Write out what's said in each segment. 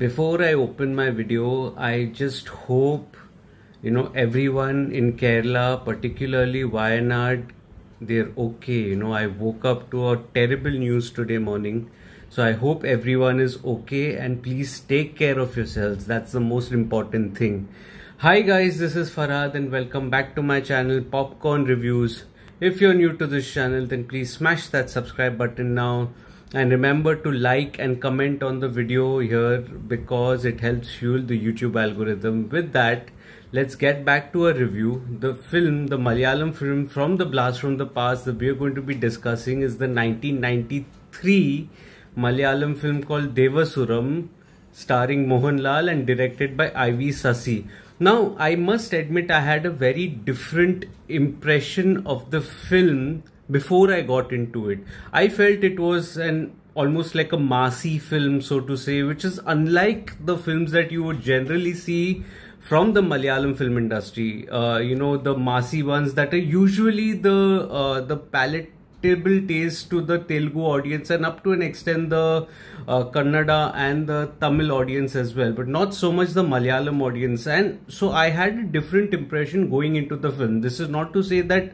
before I open my video, I just hope you know everyone in Kerala, particularly Wayanad, they're okay. You know, I woke up to a terrible news today morning. So I hope everyone is okay and please take care of yourselves. That's the most important thing. Hi guys, this is Farhad and welcome back to my channel Popcorn Reviewss. If you're new to this channel, then please smash that subscribe button now and remember to like and comment on the video here because it helps fuel the YouTube algorithm. With that, let's get back to a review. The film, the Malayalam film from the blast from the past that we are going to be discussing is the 1993 Malayalam film called Devasuram starring Mohanlal and directed by I.V. Sasi. Now, I must admit I had a very different impression of the film before I got into it. I felt it was an almost like a massy film, so to say, which is unlike the films that you would generally see from the Malayalam film industry. Uh, you know, the massy ones that are usually the uh, the palette acceptable taste to the Telugu audience and up to an extent the uh, Kannada and the Tamil audience as well, but not so much the Malayalam audience. And so I had a different impression going into the film. This is not to say that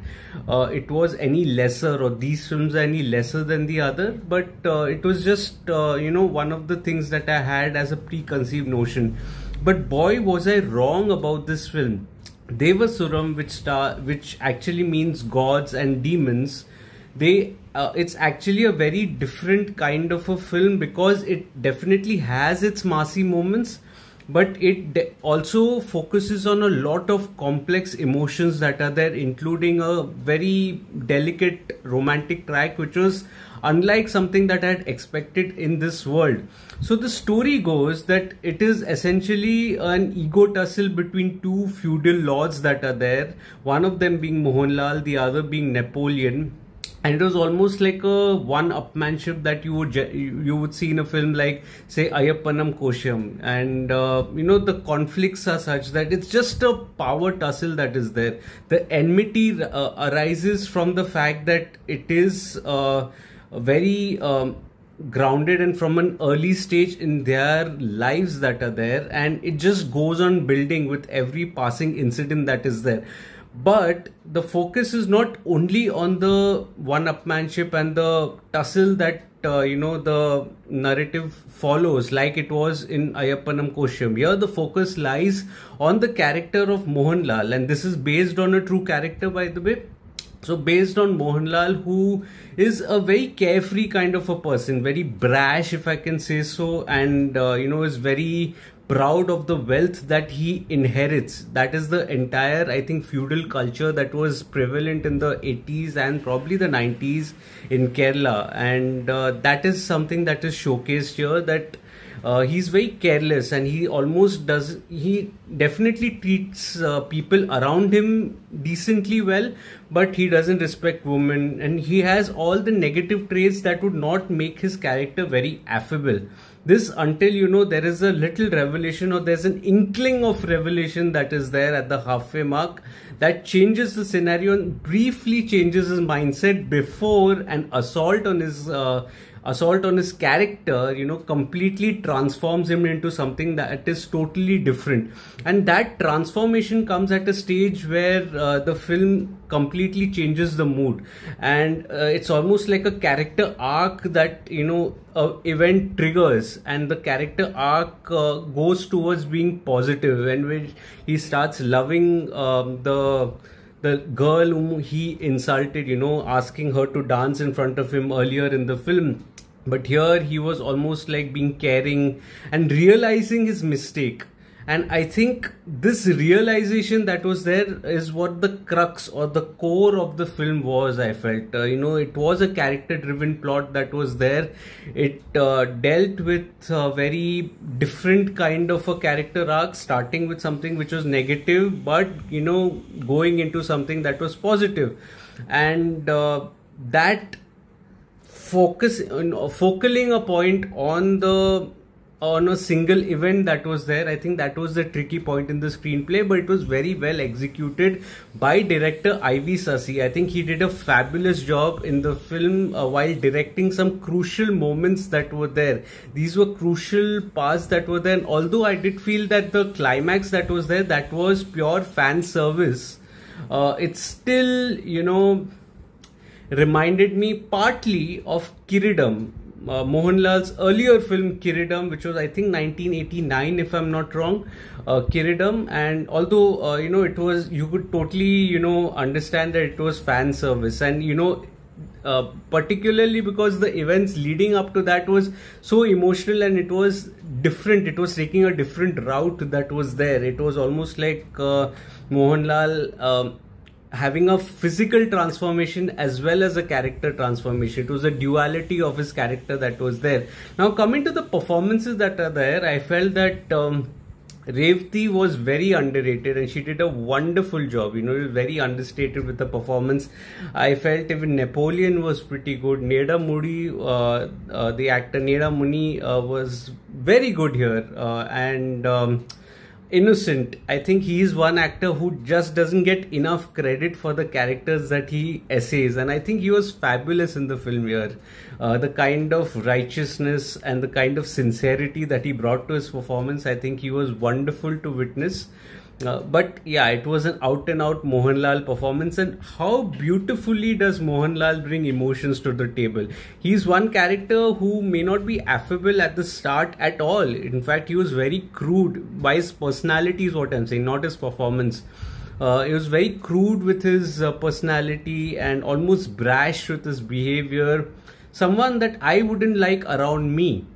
uh, it was any lesser or these films any lesser than the other, but uh, it was just, uh, you know, one of the things that I had as a preconceived notion. But boy, was I wrong about this film. Devasuram, which star, which actually means gods and demons, they uh, it's actually a very different kind of a film because it definitely has its massy moments but it also focuses on a lot of complex emotions that are there including a very delicate romantic track which was unlike something that i had expected in this world. So the story goes that it is essentially an ego tussle between two feudal lords that are there one of them being mohanlal the other being napoleon and it was almost like a one upmanship that you would you would see in a film like say Ayyappanum Koshiyum and uh, you know the conflicts are such that it's just a power tussle that is there. The enmity uh, arises from the fact that it is uh, very um, grounded and from an early stage in their lives that are there. And it just goes on building with every passing incident that is there but the focus is not only on the one upmanship and the tussle that uh, you know the narrative follows like it was in Ayyappanum Koshiyum. Here the focus lies on the character of Mohanlal and this is based on a true character by the way. So based on Mohanlal who is a very carefree kind of a person, very brash if I can say so and uh, you know is very proud of the wealth that he inherits. That is the entire, I think, feudal culture that was prevalent in the 80s and probably the 90s in Kerala. And uh, that is something that is showcased here that uh, he's very careless and he almost does he definitely treats uh, people around him decently well but he doesn't respect women. And he has all the negative traits that would not make his character very affable. This until you know there is a little revelation or there's an inkling of revelation that is there at the halfway mark that changes the scenario and briefly changes his mindset before an assault on his uh, assault on his character you know completely transforms him into something that is totally different. And that transformation comes at a stage where uh, the film completely changes the mood. And uh, it's almost like a character arc that you know a event triggers and the character arc uh, goes towards being positive. And when he starts loving um, the the girl whom he insulted you know asking her to dance in front of him earlier in the film but here he was almost like being caring and realizing his mistake. And i think this realization that was there is what the crux or the core of the film was i felt. Uh, you know it was a character driven plot that was there. It uh, dealt with a very different kind of a character arc starting with something which was negative but you know going into something that was positive. And uh, that focus you know, focaling a point on the on a single event that was there. I think that was the tricky point in the screenplay, but it was very well executed by director I.V. Sasi. I think he did a fabulous job in the film uh, while directing some crucial moments that were there. These were crucial parts that were there. And although I did feel that the climax that was there, that was pure fan service. Uh, it's still, you know, reminded me partly of Kireedam uh, Mohanlal's earlier film Kireedam, which was I think 1989, if I'm not wrong, uh, Kireedam. And although uh, you know it was, you could totally you know understand that it was fan service, and you know. Uh, particularly because the events leading up to that was so emotional and it was different it was taking a different route that was there it was almost like uh, mohanlal um, having a physical transformation as well as a character transformation. It was a duality of his character that was there. Now, coming to the performances that are there, I felt that. Um, Revathi was very underrated and she did a wonderful job. You know, very understated with the performance. I felt even Napoleon was pretty good. Nedumudi, uh, uh, the actor Nedumudi, uh, was very good here. Uh, and um, Innocent. I think he is one actor who just doesn't get enough credit for the characters that he essays. And i think he was fabulous in the film here. Uh, the kind of righteousness and the kind of sincerity that he brought to his performance i think he was wonderful to witness uh, but yeah, it was an out and out Mohanlal performance. And how beautifully does Mohanlal bring emotions to the table? He's one character who may not be affable at the start at all. In fact, he was very crude by his personality, is what I'm saying, not his performance. Uh, he was very crude with his uh, personality and almost brash with his behavior. Someone that I wouldn't like around me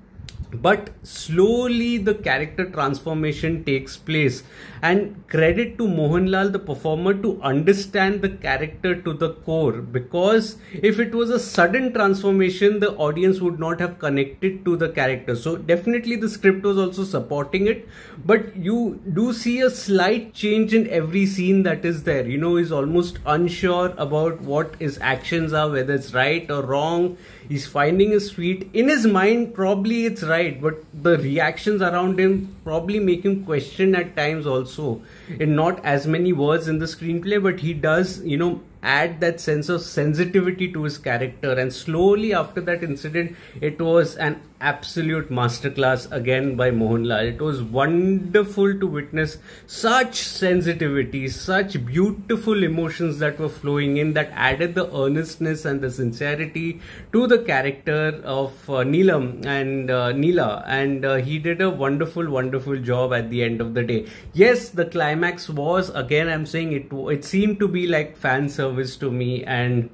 but slowly the character transformation takes place. And credit to mohanlal the performer to understand the character to the core. Because if it was a sudden transformation the audience would not have connected to the character. So definitely the script was also supporting it. But you do see a slight change in every scene that is there. You know he's almost unsure about what his actions are whether it's right or wrong. He's finding his feet. In his mind probably it's right but the reactions around him probably make him question at times also. In not as many words in the screenplay but he does you know add that sense of sensitivity to his character and slowly after that incident it was an absolute masterclass again by Mohanlal. It was wonderful to witness such sensitivity, such beautiful emotions that were flowing in that added the earnestness and the sincerity to the character of uh, Neelam and uh, Neela. And uh, he did a wonderful, wonderful job at the end of the day. Yes, the climax was again, I'm saying it, it seemed to be like fan service to me and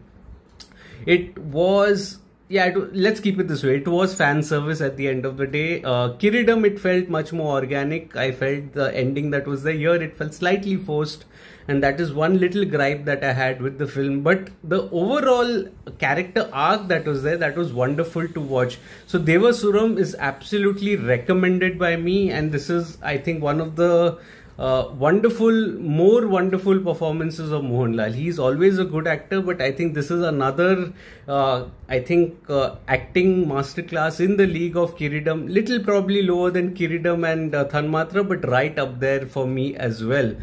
it was yeah, it, let's keep it this way. It was fan service at the end of the day. Uh, Kireedam, it felt much more organic. I felt the ending that was there. Here, it felt slightly forced, and that is one little gripe that I had with the film. But the overall character arc that was there, that was wonderful to watch. So, Devasuram is absolutely recommended by me, and this is, I think, one of the uh, wonderful, more wonderful performances of Mohanlal. He's always a good actor, but I think this is another, uh, I think, uh, acting masterclass in the league of Kireedam. Little probably lower than Kireedam and uh, Tanmatra, but right up there for me as well.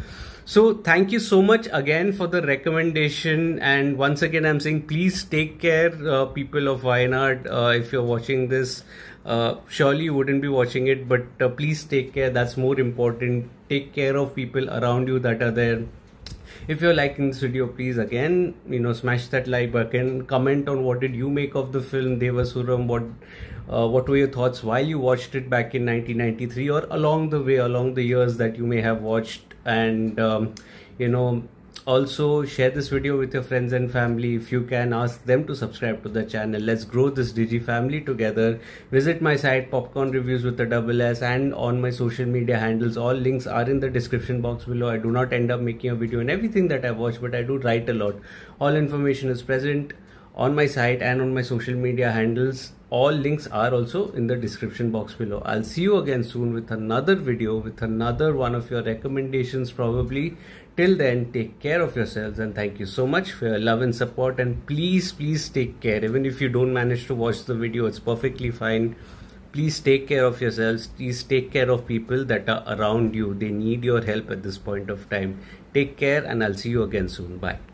So thank you so much again for the recommendation. And once again, I'm saying please take care, uh, people of Wayanad, uh, if you're watching this. Uh, surely you wouldn't be watching it, but uh, please take care. That's more important. Take care of people around you that are there. If you're liking this video, please again, you know, smash that like button. Comment on what did you make of the film Devasuram. What uh, what were your thoughts while you watched it back in 1993 or along the way, along the years that you may have watched, and um, you know also share this video with your friends and family. If you can ask them to subscribe to the channel. Let's grow this digi family together. Visit my site popcorn reviews with the double s and on my social media handles. All links are in the description box below. I do not end up making a video on everything that i watch but i do write a lot. All information is present on my site and on my social media handles. All links are also in the description box below. I'll see you again soon with another video with another one of your recommendations probably till then take care of yourselves and thank you so much for your love and support. And please please take care. Even if you don't manage to watch the video it's perfectly fine. Please take care of yourselves. Please take care of people that are around you. They need your help at this point of time. Take care and i'll see you again soon. Bye